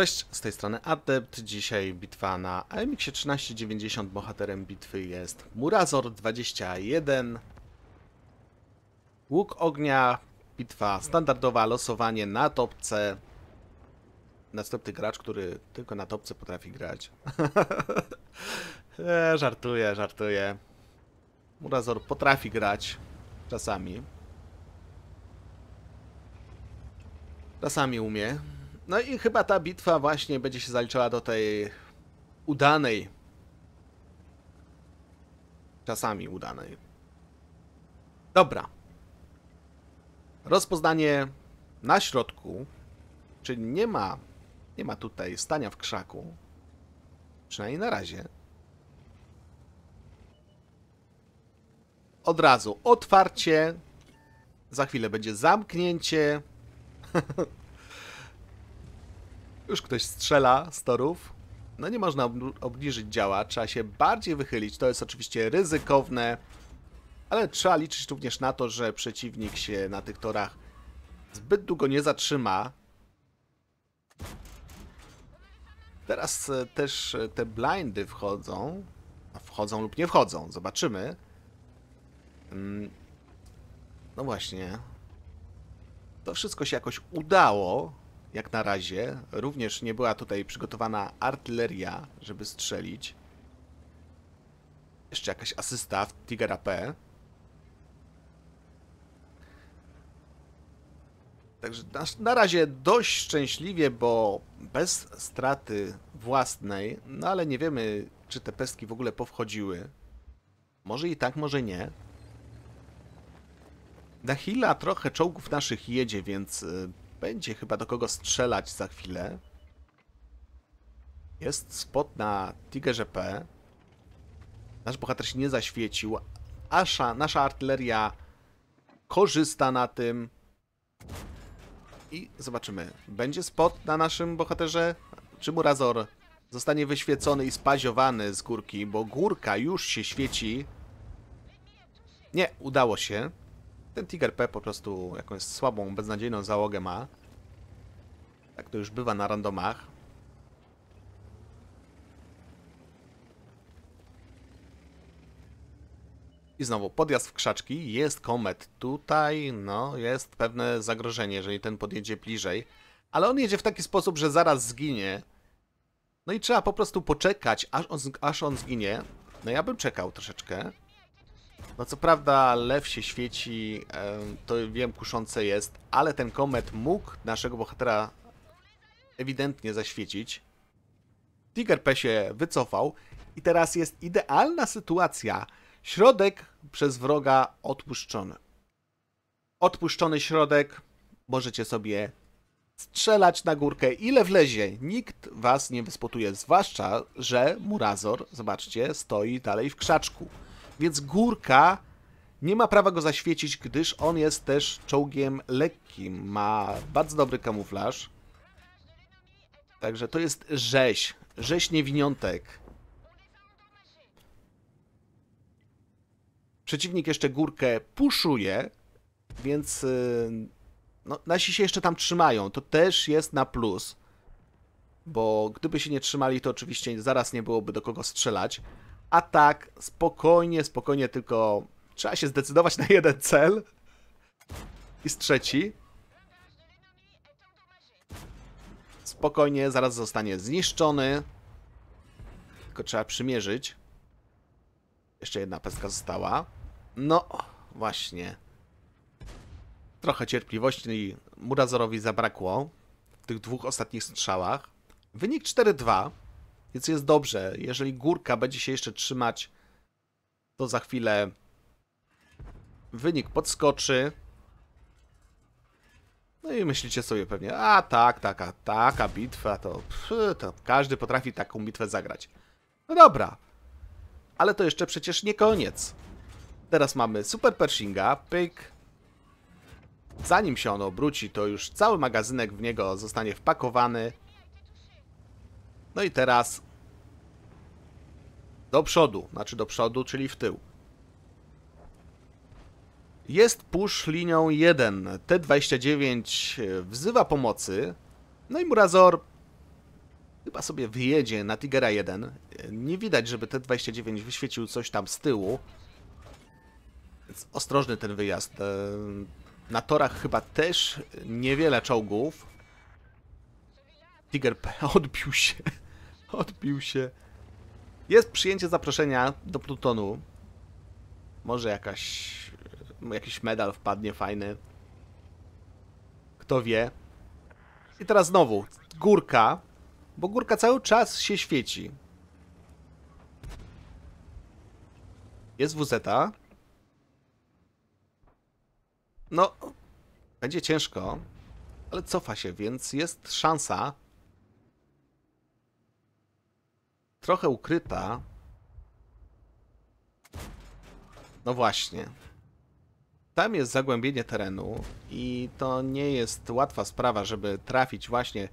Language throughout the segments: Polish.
Cześć, z tej strony Adept. Dzisiaj bitwa na AMX 1390. Bohaterem bitwy jest Murazor 21. Łuk ognia, bitwa standardowa, losowanie na topce. Następny gracz, który tylko na topce potrafi grać. e, żartuję, żartuję. Murazor potrafi grać czasami. Czasami umie. No i chyba ta bitwa właśnie będzie się zaliczała do tej udanej. Czasami udanej. Dobra. Rozpoznanie na środku, czyli nie ma, nie ma tutaj stania w krzaku. Przynajmniej na razie. Od razu otwarcie. Za chwilę będzie zamknięcie. Już ktoś strzela z torów. No nie można ob- obniżyć działa, trzeba się bardziej wychylić. To jest oczywiście ryzykowne, ale trzeba liczyć również na to, że przeciwnik się na tych torach zbyt długo nie zatrzyma. Teraz e, też e, te blindy wchodzą. Wchodzą lub nie wchodzą, zobaczymy. Mm, No właśnie. To wszystko się jakoś udało, jak na razie. Również nie była tutaj przygotowana artyleria, żeby strzelić. Jeszcze jakaś asysta w Tiger AP. Także na, razie dość szczęśliwie, bo bez straty własnej, no ale nie wiemy, czy te pestki w ogóle powchodziły. Może i tak, może nie. Na Hila trochę czołgów naszych jedzie, więc y, będzie chyba do kogo strzelać za chwilę. Jest spot na Tigerze P. Nasz bohater się nie zaświecił. Asza, nasza artyleria korzysta na tym. I zobaczymy. Będzie spot na naszym bohaterze? Czy Murazor zostanie wyświecony i spaziowany z górki? Bo górka już się świeci. Nie, udało się. Ten Tiger P po prostu jakąś słabą, beznadziejną załogę ma. Tak to już bywa na randomach. I znowu podjazd w krzaczki. Jest komet. Tutaj, no, jest pewne zagrożenie, jeżeli ten podjedzie bliżej. Ale on jedzie w taki sposób, że zaraz zginie. No i trzeba po prostu poczekać, aż on, aż on zginie. No ja bym czekał troszeczkę. No co prawda lew się świeci, to wiem kuszące jest, ale ten komet mógł naszego bohatera ewidentnie zaświecić. Tiger P się wycofał i teraz jest idealna sytuacja. Środek przez wroga odpuszczony. Odpuszczony środek, możecie sobie strzelać na górkę ile wlezie. Nikt was nie wyspotuje, zwłaszcza, że Murazor, zobaczcie, stoi dalej w krzaczku. Więc górka nie ma prawa go zaświecić, gdyż on jest też czołgiem lekkim. Ma bardzo dobry kamuflaż. Także to jest rzeź. Rzeź niewiniątek. Przeciwnik jeszcze górkę puszuje, więc yy, no, nasi się jeszcze tam trzymają. To też jest na plus. Bo gdyby się nie trzymali, to oczywiście zaraz nie byłoby do kogo strzelać. A tak, spokojnie, spokojnie, tylko trzeba się zdecydować na jeden cel. Jest trzeci. Spokojnie, zaraz zostanie zniszczony. Tylko trzeba przymierzyć. Jeszcze jedna pestka została. No, właśnie. Trochę cierpliwości Murazorowi zabrakło w tych dwóch ostatnich strzałach. Wynik 4-2, więc jest dobrze. Jeżeli górka będzie się jeszcze trzymać, to za chwilę wynik podskoczy. No i myślicie sobie pewnie, a tak, taka, taka bitwa, to, pff, to każdy potrafi taką bitwę zagrać. No dobra, ale to jeszcze przecież nie koniec. Teraz mamy Super Pershinga, pyk. Zanim się on obróci, to już cały magazynek w niego zostanie wpakowany. No i teraz do przodu, znaczy do przodu, czyli w tył. Jest push linią 1. T29 wzywa pomocy. No i Murazor Chyba sobie wyjedzie na Tigera 1. Nie widać, żeby T-29 wyświecił coś tam z tyłu. Więc ostrożny ten wyjazd. E, Na torach chyba też niewiele czołgów. Tiger P odbił się. Odbił się. Jest przyjęcie zaproszenia do Plutonu. Może jakaś, jakiś medal wpadnie fajny. Kto wie. I teraz znowu górka, bo górka cały czas się świeci. Jest WZ. No, będzie ciężko, ale cofa się, więc jest szansa. Trochę ukryta. No właśnie. Tam jest zagłębienie terenu i to nie jest łatwa sprawa, żeby trafić właśnie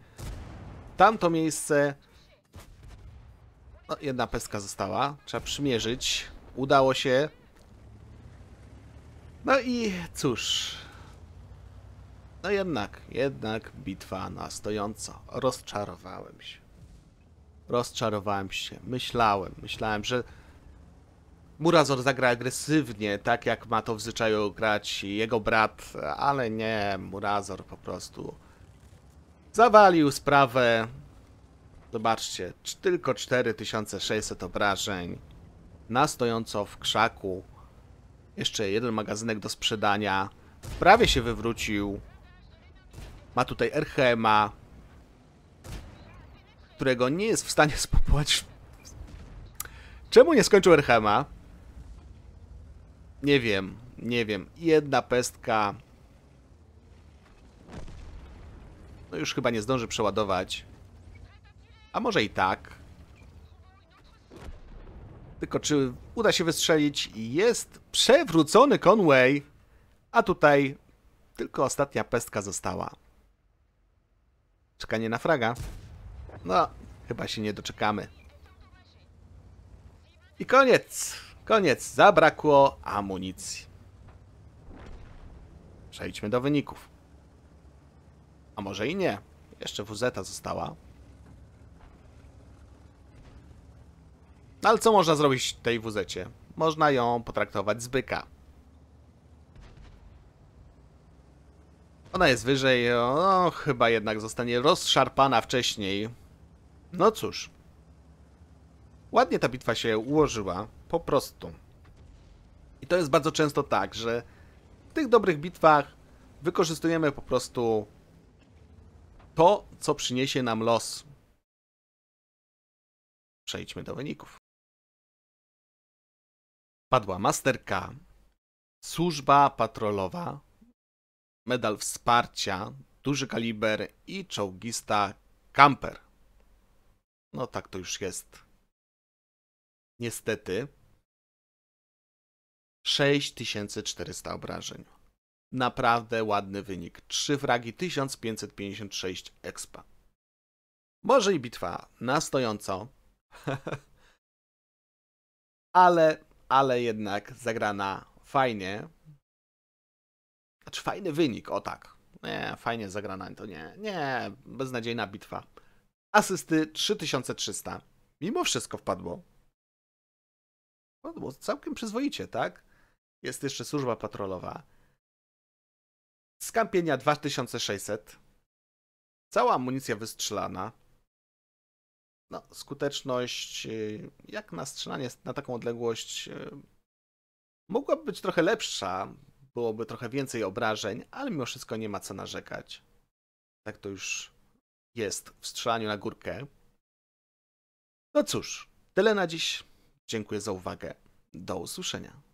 tamto miejsce. No, jedna pestka została. Trzeba przymierzyć. Udało się. No i cóż. No jednak, jednak bitwa na stojąco. Rozczarowałem się. Rozczarowałem się. Myślałem, myślałem, że Murazor zagra agresywnie, tak jak ma to w zwyczaju grać jego brat, ale nie, Murazor po prostu zawalił sprawę. Zobaczcie, tylko 4600 obrażeń, na stojąco w krzaku, jeszcze jeden magazynek do sprzedania, prawie się wywrócił, ma tutaj Erchema, którego nie jest w stanie spopołać. Czemu nie skończył Erchema? Nie wiem, nie wiem. Jedna pestka. No już chyba nie zdąży przeładować. A może i tak. Tylko czy uda się wystrzelić? Jest przewrócony Conway. A tutaj tylko ostatnia pestka została. Czekanie na fraga. No, chyba się nie doczekamy. I koniec. Koniec. Zabrakło amunicji. Przejdźmy do wyników. A może i nie. Jeszcze WZ została. No ale co można zrobić tej WZ? -cie? Można ją potraktować z byka. Ona jest wyżej, no chyba jednak zostanie rozszarpana wcześniej. No cóż. Ładnie ta bitwa się ułożyła, po prostu. I to jest bardzo często tak, że w tych dobrych bitwach wykorzystujemy po prostu to, co przyniesie nam los. Przejdźmy do wyników. Padła Masterka, służba patrolowa, medal wsparcia, duży kaliber i czołgista Camper. No tak to już jest. Niestety 6400 obrażeń. Naprawdę ładny wynik. 3 fragi 1556 expa. Może i bitwa na stojąco, ale, ale jednak zagrana fajnie. Znaczy fajny wynik, o tak. Nie, fajnie zagrana to nie. Nie, beznadziejna bitwa. Asysty 3300. Mimo wszystko wpadło. Wpadło całkiem przyzwoicie, tak? Jest jeszcze służba patrolowa. Skampienia 2600. Cała amunicja wystrzelana. No, skuteczność, y, jak na strzelanie na taką odległość, y, mogłaby być trochę lepsza. Byłoby trochę więcej obrażeń, ale mimo wszystko nie ma co narzekać. Tak to już jest w strzelaniu na górkę. No cóż, tyle na dziś. Dziękuję za uwagę. Do usłyszenia.